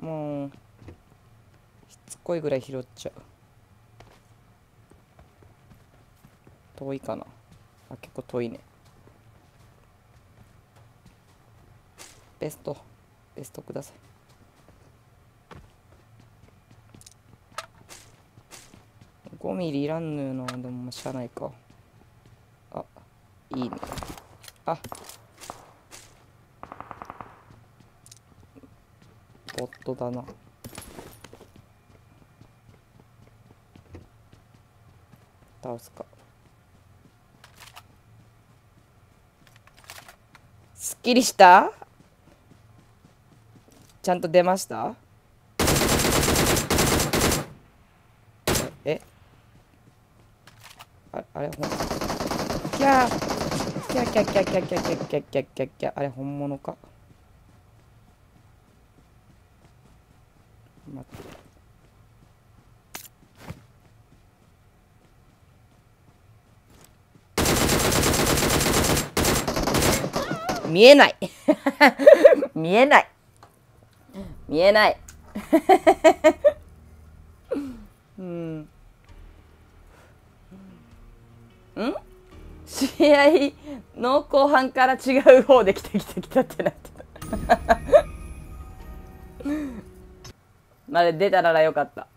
もうしつこいぐらい拾っちゃう。遠いかな。あ結構遠いね。ベスト。ベストください。5ミリいらんのよな。でもしゃあないか。あいいね。あボットだな。倒すか。すっきりした？ちゃんと出ました？え？ああれほんキャキャーキャーキャーキャーキャーキャーキャーキャーキャーキャーあれ本物か待って。見えない。見えない。見えない。うん。ん？試合の後半から違う方で来た来た来たってなってた。まで出たならよかった。